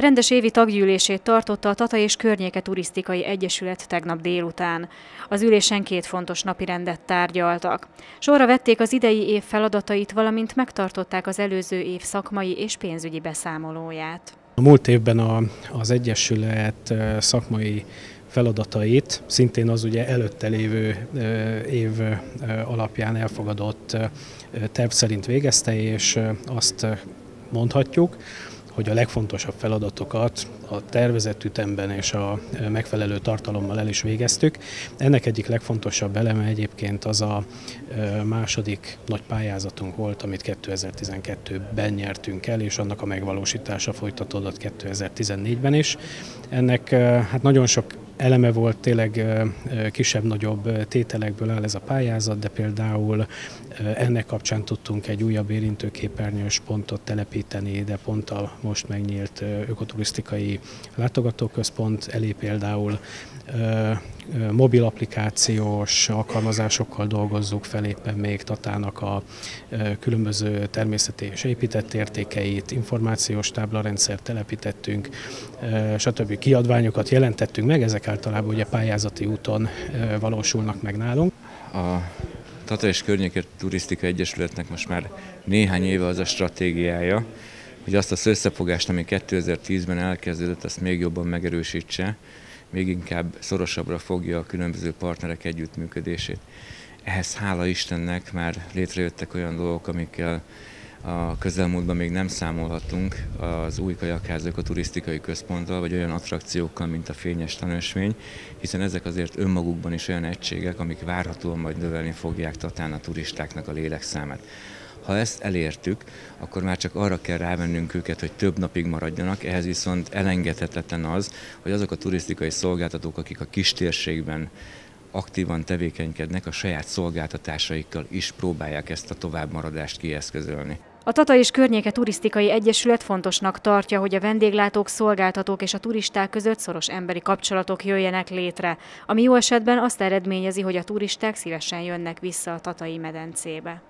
Rendes évi taggyűlését tartotta a Tata és Környéke Turisztikai Egyesület tegnap délután. Az ülésen két fontos napi rendet tárgyaltak. Sorra vették az idei év feladatait, valamint megtartották az előző év szakmai és pénzügyi beszámolóját. A múlt évben a, az Egyesület szakmai feladatait szintén az ugye előtte lévő év alapján elfogadott terv szerint végezte, és azt mondhatjuk, hogy a legfontosabb feladatokat a tervezett ütemben és a megfelelő tartalommal el is végeztük. Ennek egyik legfontosabb eleme egyébként az a második nagy pályázatunk volt, amit 2012-ben nyertünk el, és annak a megvalósítása folytatódott 2014-ben is. Ennek hát nagyon sok eleme volt, tényleg kisebb-nagyobb tételekből áll ez a pályázat, de például ennek kapcsán tudtunk egy újabb érintőképernyős pontot telepíteni, de pont a most megnyílt ökoturisztikai látogatóközpont elé például mobil applikációs alkalmazásokkal dolgozzuk fel éppen még Tatának a különböző természeti és épített értékeit, információs táblarendszert telepítettünk, stb. kiadványokat jelentettünk meg, ezek általában ugye pályázati úton valósulnak meg nálunk. A Tata és Környéket Turisztika Egyesületnek most már néhány éve az a stratégiája, hogy azt az összefogást, ami 2010-ben elkezdődött, azt még jobban megerősítse, még inkább szorosabbra fogja a különböző partnerek együttműködését. Ehhez hála Istennek már létrejöttek olyan dolgok, amikkel a közelmúltban még nem számolhatunk az új kajakházak a turisztikai központtal, vagy olyan attrakciókkal, mint a fényes tanösvény, hiszen ezek azért önmagukban is olyan egységek, amik várhatóan majd növelni fogják Tatán a turistáknak a lélekszámát. Ha ezt elértük, akkor már csak arra kell rávennünk őket, hogy több napig maradjanak, ehhez viszont elengedhetetlen az, hogy azok a turisztikai szolgáltatók, akik a kistérségben aktívan tevékenykednek, a saját szolgáltatásaikkal is próbálják ezt a továbbmaradást kieszközölni. A Tata és Környéke Turisztikai Egyesület fontosnak tartja, hogy a vendéglátók, szolgáltatók és a turisták között szoros emberi kapcsolatok jöjjenek létre, ami jó esetben azt eredményezi, hogy a turisták szívesen jönnek vissza a Tatai medencébe.